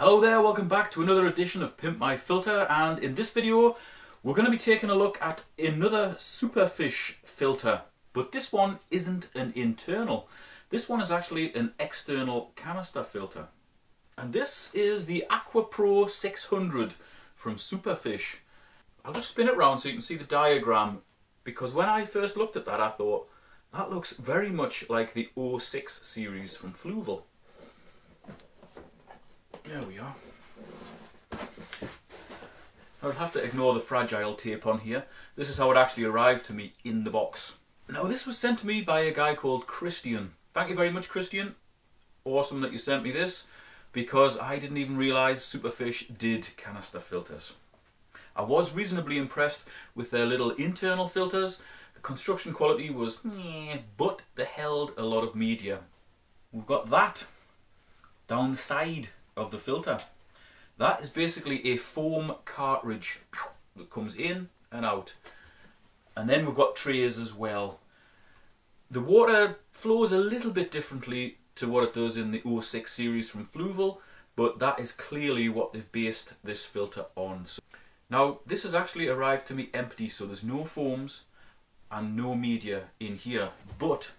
Hello there, welcome back to another edition of Pimp My Filter and in this video we're going to be taking a look at another Superfish filter but this one isn't an internal. This one is actually an external canister filter. And this is the Aqua Pro 600 from Superfish. I'll just spin it around so you can see the diagram because when I first looked at that I thought that looks very much like the 06 series from Fluval. There we are. I would have to ignore the fragile tape on here. This is how it actually arrived to me in the box. Now this was sent to me by a guy called Christian. Thank you very much Christian. Awesome that you sent me this because I didn't even realise Superfish did canister filters. I was reasonably impressed with their little internal filters. The construction quality was meh, but they held a lot of media. We've got that down the side of the filter. That is basically a foam cartridge that comes in and out. And then we've got trays as well. The water flows a little bit differently to what it does in the 06 series from Fluval, but that is clearly what they've based this filter on. So now this has actually arrived to me empty, so there's no foams and no media in here. But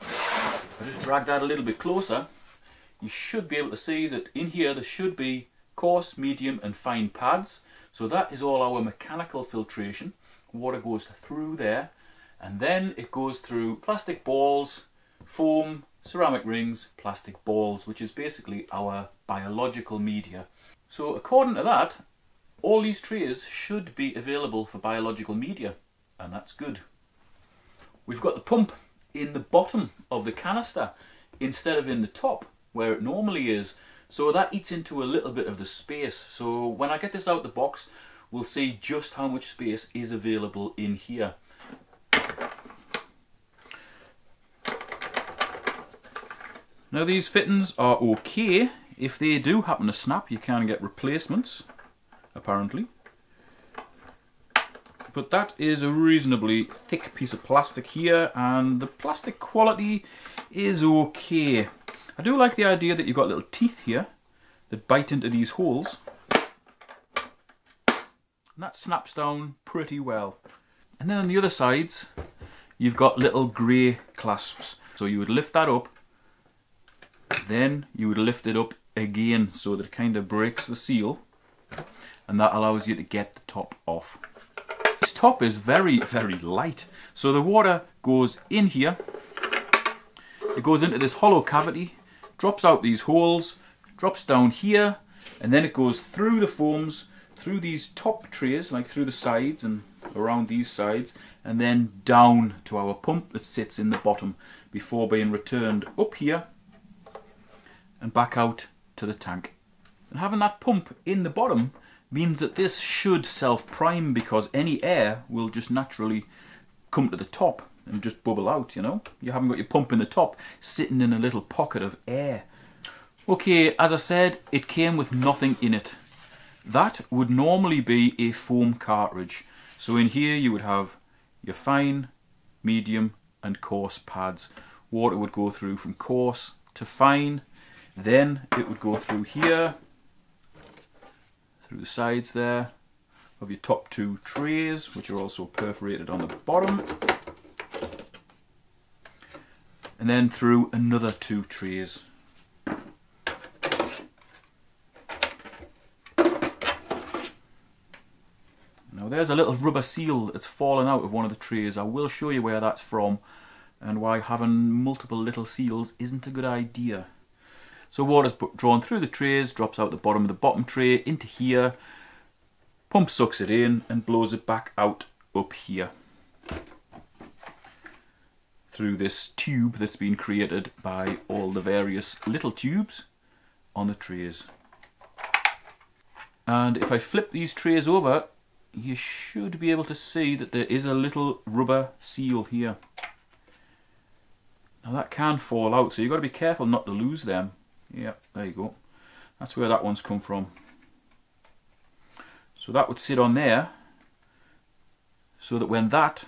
I just drag that a little bit closer you should be able to see that in here there should be coarse, medium and fine pads. So that is all our mechanical filtration. Water goes through there and then it goes through plastic balls, foam, ceramic rings, plastic balls, which is basically our biological media. So according to that, all these trays should be available for biological media, and that's good. We've got the pump in the bottom of the canister instead of in the top where it normally is. So that eats into a little bit of the space. So when I get this out the box, we'll see just how much space is available in here. Now these fittings are okay. If they do happen to snap, you can get replacements, apparently. But that is a reasonably thick piece of plastic here, and the plastic quality is okay. I do like the idea that you've got little teeth here that bite into these holes. And that snaps down pretty well. And then on the other sides, you've got little grey clasps. So you would lift that up, then you would lift it up again so that it kind of breaks the seal and that allows you to get the top off. This top is very, very light. So the water goes in here, it goes into this hollow cavity drops out these holes, drops down here, and then it goes through the foams, through these top trays, like through the sides and around these sides, and then down to our pump that sits in the bottom before being returned up here and back out to the tank. And having that pump in the bottom means that this should self-prime because any air will just naturally come to the top and just bubble out, you know? You haven't got your pump in the top sitting in a little pocket of air. Okay, as I said, it came with nothing in it. That would normally be a foam cartridge. So in here you would have your fine, medium and coarse pads. Water would go through from coarse to fine. Then it would go through here, through the sides there, of your top two trays, which are also perforated on the bottom and then through another two trays. Now there's a little rubber seal that's fallen out of one of the trays. I will show you where that's from and why having multiple little seals isn't a good idea. So water's drawn through the trays, drops out the bottom of the bottom tray into here, pump sucks it in and blows it back out up here through this tube that's been created by all the various little tubes on the trays. And if I flip these trays over, you should be able to see that there is a little rubber seal here. Now that can fall out, so you've got to be careful not to lose them. Yeah, there you go. That's where that one's come from. So that would sit on there, so that when that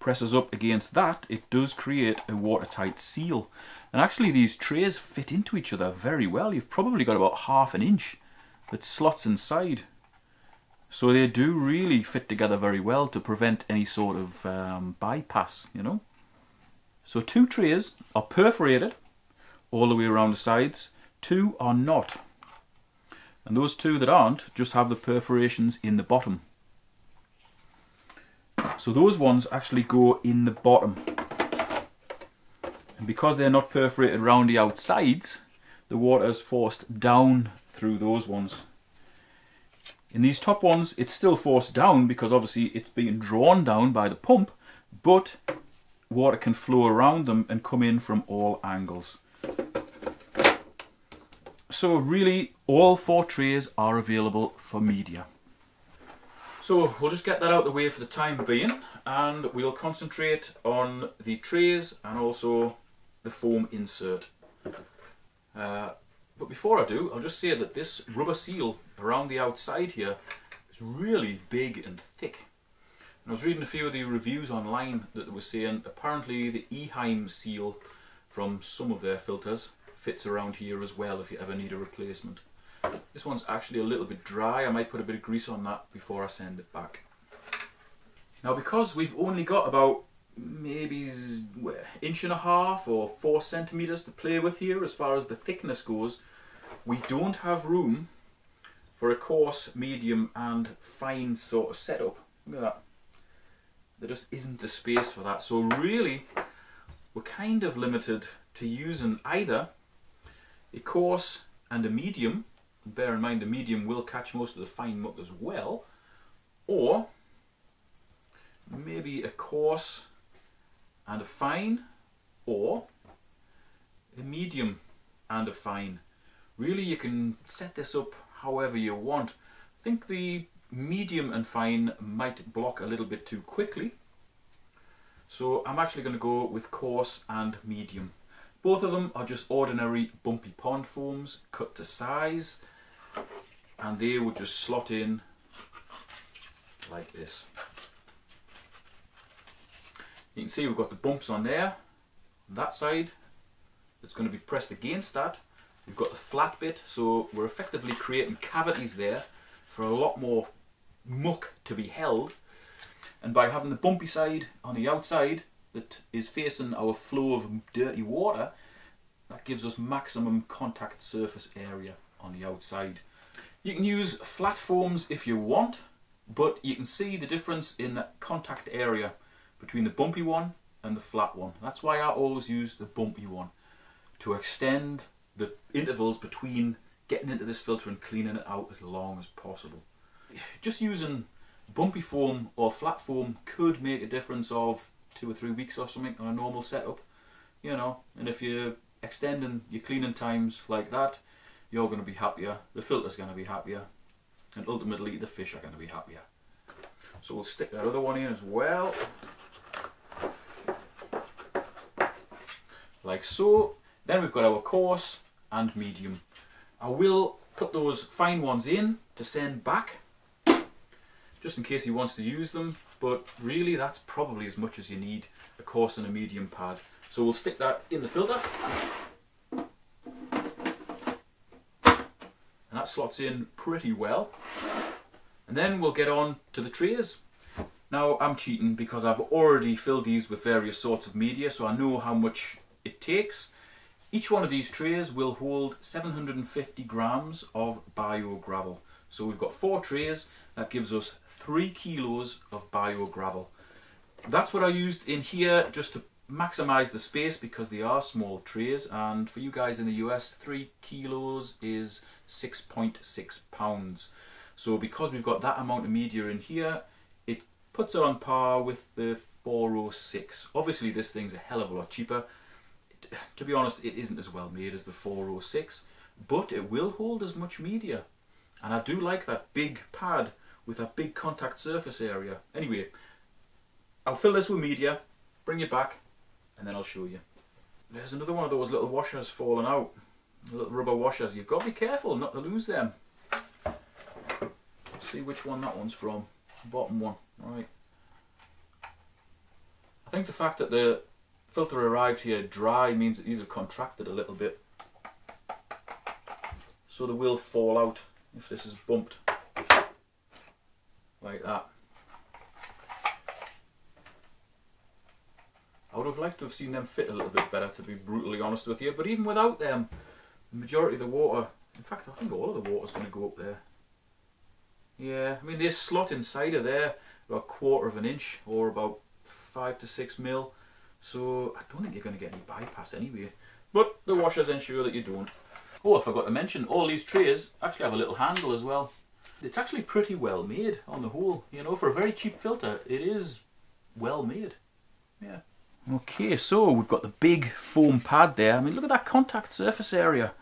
presses up against that, it does create a watertight seal. And actually these trays fit into each other very well. You've probably got about half an inch that slots inside. So they do really fit together very well to prevent any sort of um, bypass, you know. So two trays are perforated all the way around the sides. Two are not. And those two that aren't just have the perforations in the bottom. So those ones actually go in the bottom. And because they're not perforated around the outsides, the water is forced down through those ones. In these top ones, it's still forced down because obviously it's being drawn down by the pump, but water can flow around them and come in from all angles. So really, all four trays are available for media. So we'll just get that out of the way for the time being and we'll concentrate on the trays and also the foam insert. Uh, but before I do, I'll just say that this rubber seal around the outside here is really big and thick. And I was reading a few of the reviews online that were saying apparently the Eheim seal from some of their filters fits around here as well if you ever need a replacement. This one's actually a little bit dry, I might put a bit of grease on that before I send it back. Now because we've only got about maybe inch and a half or four centimeters to play with here as far as the thickness goes, we don't have room for a coarse, medium and fine sort of setup. Look at that. There just isn't the space for that. So really, we're kind of limited to using either a coarse and a medium, bear in mind the medium will catch most of the fine muck as well, or maybe a coarse and a fine, or a medium and a fine. Really you can set this up however you want. I think the medium and fine might block a little bit too quickly. So I'm actually going to go with coarse and medium. Both of them are just ordinary bumpy pond foams cut to size and they would just slot in like this. You can see we've got the bumps on there, that side, it's going to be pressed against that. We've got the flat bit, so we're effectively creating cavities there for a lot more muck to be held. And by having the bumpy side on the outside that is facing our flow of dirty water, that gives us maximum contact surface area on the outside. You can use flat foams if you want, but you can see the difference in the contact area between the bumpy one and the flat one. That's why I always use the bumpy one, to extend the intervals between getting into this filter and cleaning it out as long as possible. Just using bumpy foam or flat foam could make a difference of two or three weeks or something on a normal setup, you know, and if you're extending your cleaning times like that, you're going to be happier, the filter's going to be happier, and ultimately the fish are going to be happier. So we'll stick that other one in as well. Like so. Then we've got our coarse and medium. I will put those fine ones in to send back, just in case he wants to use them, but really that's probably as much as you need, a coarse and a medium pad. So we'll stick that in the filter. That slots in pretty well. And then we'll get on to the trays. Now I'm cheating because I've already filled these with various sorts of media so I know how much it takes. Each one of these trays will hold 750 grams of bio gravel. So we've got four trays, that gives us three kilos of bio gravel. That's what I used in here just to maximize the space because they are small trays and for you guys in the US 3 kilos is 6.6 .6 pounds. So because we've got that amount of media in here it puts it on par with the 406 obviously this thing's a hell of a lot cheaper. To be honest it isn't as well made as the 406 but it will hold as much media. And I do like that big pad with that big contact surface area. Anyway I'll fill this with media bring it back and then I'll show you. There's another one of those little washers falling out, little rubber washers. You've got to be careful not to lose them. Let's see which one that one's from. bottom one, right. I think the fact that the filter arrived here dry means that these have contracted a little bit. So they will fall out if this is bumped like that. Would have liked to have seen them fit a little bit better to be brutally honest with you, but even without them, the majority of the water, in fact I think all of the water's going to go up there. Yeah, I mean this slot inside of there, about a quarter of an inch or about five to six mil, so I don't think you're going to get any bypass anyway. But the washers ensure that you don't. Oh, I forgot to mention, all these trays actually have a little handle as well. It's actually pretty well made on the whole. You know, for a very cheap filter, it is well made. Yeah. Okay, so we've got the big foam pad there. I mean, look at that contact surface area.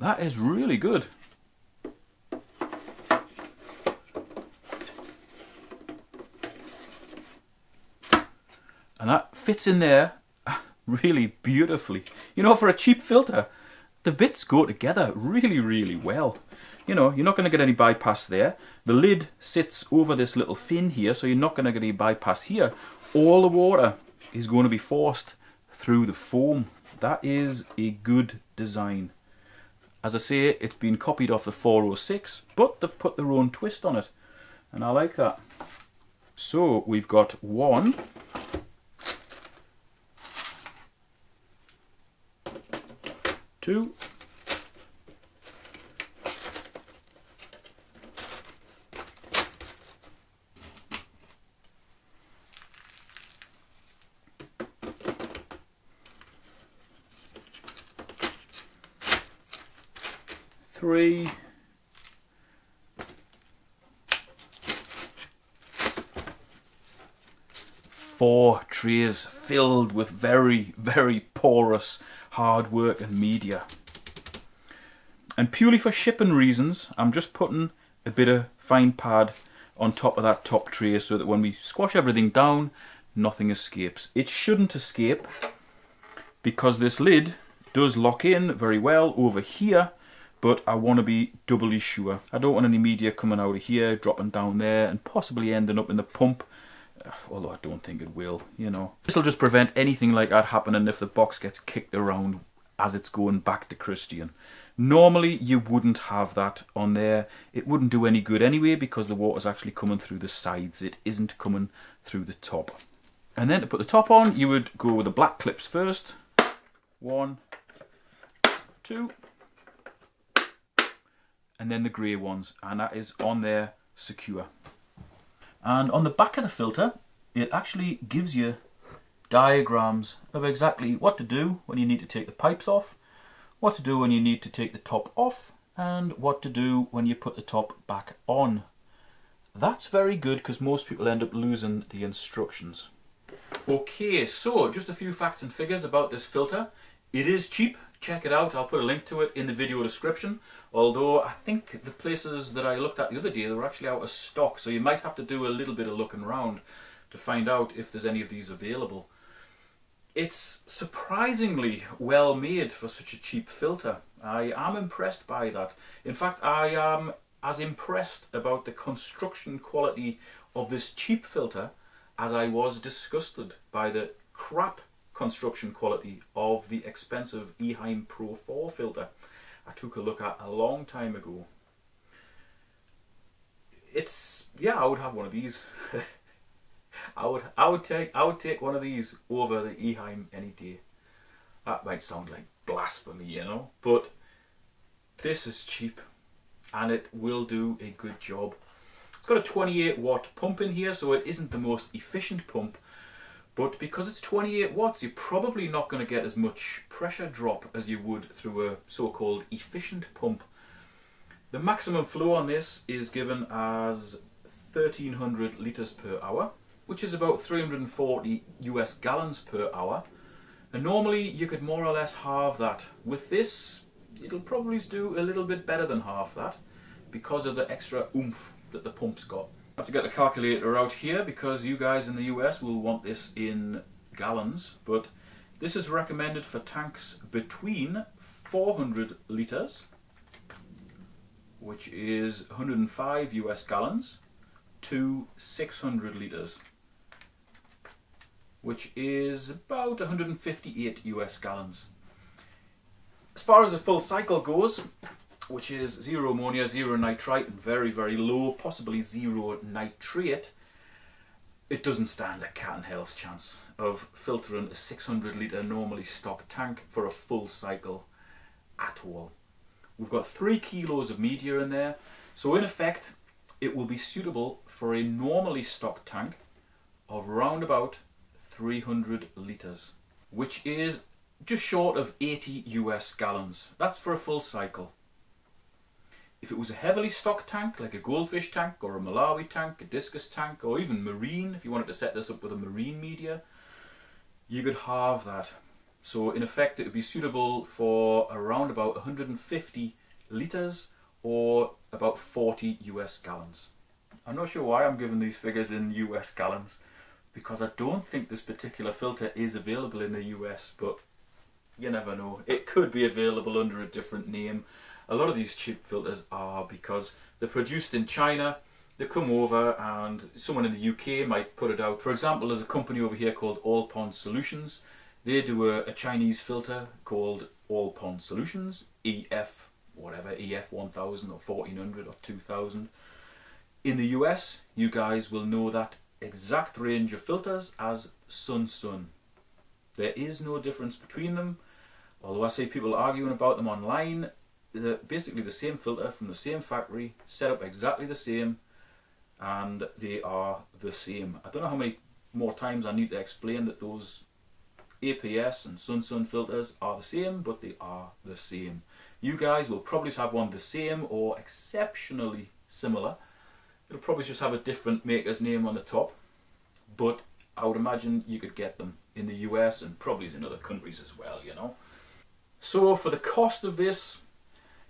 That is really good. And that fits in there really beautifully. You know, for a cheap filter, the bits go together really, really well. You know, you're not going to get any bypass there. The lid sits over this little fin here, so you're not going to get any bypass here. All the water is going to be forced through the foam. That is a good design. As I say, it's been copied off the 406, but they've put their own twist on it. And I like that. So we've got one, two, three, four trays filled with very, very porous hard work and media. And purely for shipping reasons, I'm just putting a bit of fine pad on top of that top tray so that when we squash everything down, nothing escapes. It shouldn't escape because this lid does lock in very well over here but I want to be doubly sure. I don't want any media coming out of here, dropping down there, and possibly ending up in the pump. Although I don't think it will, you know. This will just prevent anything like that happening if the box gets kicked around as it's going back to Christian. Normally you wouldn't have that on there. It wouldn't do any good anyway because the water's actually coming through the sides. It isn't coming through the top. And then to put the top on, you would go with the black clips first. One, two, and then the grey ones and that is on there secure. And on the back of the filter it actually gives you diagrams of exactly what to do when you need to take the pipes off, what to do when you need to take the top off and what to do when you put the top back on. That's very good because most people end up losing the instructions. Okay, so just a few facts and figures about this filter. It is cheap, check it out, I'll put a link to it in the video description. Although I think the places that I looked at the other day, they were actually out of stock, so you might have to do a little bit of looking around to find out if there's any of these available. It's surprisingly well made for such a cheap filter. I am impressed by that. In fact, I am as impressed about the construction quality of this cheap filter as I was disgusted by the crap construction quality of the expensive Eheim Pro 4 filter. I took a look at a long time ago. It's yeah, I would have one of these. I would I would take I would take one of these over the Eheim any day. That might sound like blasphemy, you know, but this is cheap and it will do a good job. It's got a 28 watt pump in here, so it isn't the most efficient pump, but because it's 28 watts, you're probably not going to get as much pressure drop as you would through a so-called efficient pump. The maximum flow on this is given as 1300 litres per hour, which is about 340 US gallons per hour. And normally you could more or less halve that. With this, it'll probably do a little bit better than half that because of the extra oomph that the pump's got have to get the calculator out here because you guys in the US will want this in gallons, but this is recommended for tanks between 400 litres, which is 105 US gallons, to 600 litres. which is about 158 US gallons. As far as a full cycle goes, which is zero ammonia, zero nitrite, and very, very low, possibly zero nitrate, it doesn't stand a cat and hell's chance of filtering a 600 litre normally stocked tank for a full cycle at all. We've got three kilos of media in there, so in effect, it will be suitable for a normally stocked tank of around about 300 litres, which is just short of 80 US gallons. That's for a full cycle. If it was a heavily stocked tank, like a goldfish tank or a Malawi tank, a discus tank, or even marine, if you wanted to set this up with a marine media, you could have that. So in effect, it would be suitable for around about 150 litres or about 40 US gallons. I'm not sure why I'm giving these figures in US gallons because I don't think this particular filter is available in the US, but you never know. It could be available under a different name. A lot of these cheap filters are because they're produced in China, they come over and someone in the UK might put it out. For example, there's a company over here called All Pond Solutions. They do a, a Chinese filter called All Pond Solutions, EF whatever, EF 1000 or 1400 or 2000. In the US, you guys will know that exact range of filters as Sun Sun. There is no difference between them. Although I see people arguing about them online, they're basically the same filter from the same factory, set up exactly the same, and they are the same. I don't know how many more times I need to explain that those APS and Sun Sun filters are the same, but they are the same. You guys will probably have one the same or exceptionally similar. It'll probably just have a different maker's name on the top, but I would imagine you could get them in the US and probably in other countries as well, you know. So for the cost of this,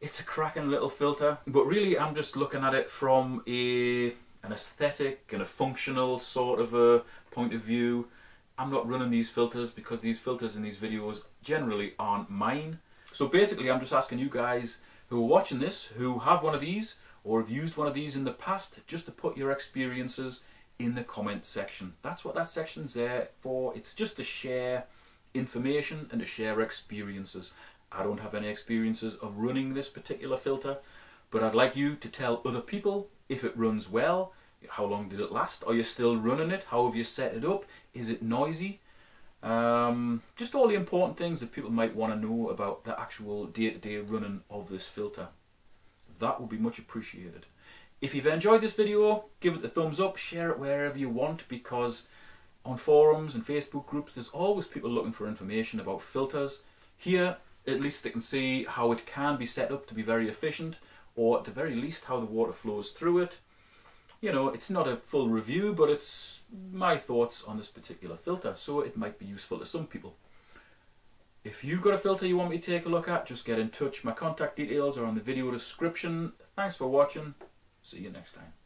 it's a cracking little filter, but really I'm just looking at it from a an aesthetic and a functional sort of a point of view. I'm not running these filters because these filters in these videos generally aren't mine. So basically I'm just asking you guys who are watching this, who have one of these or have used one of these in the past, just to put your experiences in the comment section. That's what that section's there for. It's just to share information and to share experiences. I don't have any experiences of running this particular filter, but I'd like you to tell other people if it runs well, how long did it last, are you still running it, how have you set it up, is it noisy, um, just all the important things that people might want to know about the actual day-to-day -day running of this filter. That would be much appreciated. If you've enjoyed this video, give it a thumbs up, share it wherever you want because on forums and Facebook groups there's always people looking for information about filters. Here at least they can see how it can be set up to be very efficient or at the very least how the water flows through it. You know, it's not a full review but it's my thoughts on this particular filter so it might be useful to some people. If you've got a filter you want me to take a look at, just get in touch. My contact details are on the video description. Thanks for watching. See you next time.